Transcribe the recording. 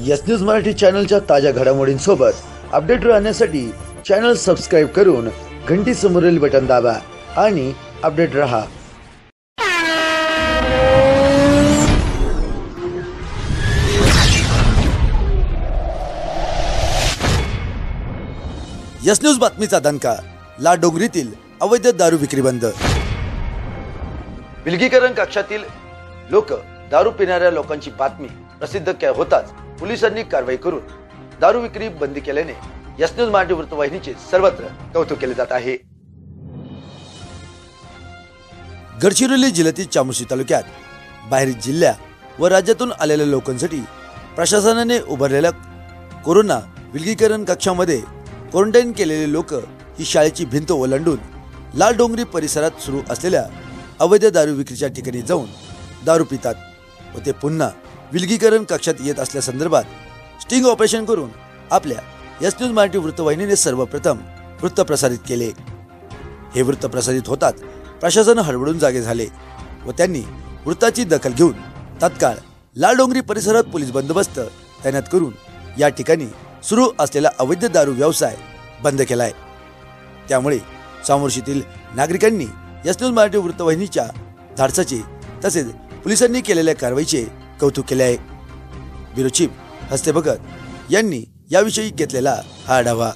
Yes news Marathi चॅनलच्या ताज्या घडामोडींसोबत अपडेट राहण्यासाठी चॅनल सबस्क्राईब करून घंटी समोरील बटन दाबा आणि अपडेट रहा. यस न्यूज बातमीचा दणका. ला डोंगरीतील अवैध दारू विक्री बंद. विलगीकरण कक्षातील लोक दारू पिणाऱ्या लोकांची बातमी प्रसिद्ध होताच. पोलिसांनी कारवाई करून दारू विक्री बंदी केल्याने यस न्यूज मराठी वृत्तवाहिनीचे सर्वत्र कौतुक केले जात आहे. गडचिरोली जिल्ह्यातील चामोशी तालुक्यात बाहेर जिल्ह्या व राज्यातून आलेल्या लोकांसाठी प्रशासनाने उभारलेल्या कोरोना विलगीकरण कक्षामध्ये क्वारंटाईन केलेले लोक ही शाळेची भिंत ओलांडून लाल डोंगरी परिसरात सुरू असलेल्या अवैध दारू विक्रीच्या ठिकाणी जाऊन दारू पितात व ते पुन्हा विलगीकरण कक्षात येत असल्यासंदर्भात स्टिंग ऑपरेशन करून आपल्या एस न्यूज मराठी वृत्तवाहिनीने सर्वप्रथम वृत्त प्रसारित केले. हे वृत्त प्रसारित होताच प्रशासन हडबडून जागे झाले व त्यांनी वृत्ताची दखल घेऊन तत्काळ लाल डोंगरी परिसरात पोलीस बंदोबस्त तैनात करून या ठिकाणी सुरू असलेला अवैध दारू व्यवसाय बंद केलाय. त्यामुळे सामोर्शीतील नागरिकांनी यस न्यूज मराठी वृत्तवाहिनीच्या धाडसाचे तसेच पोलिसांनी केलेल्या कारवाईचे कौतुक केले आहे ब्युरो हस्ते भगत यांनी याविषयी घेतलेला हा आढावा.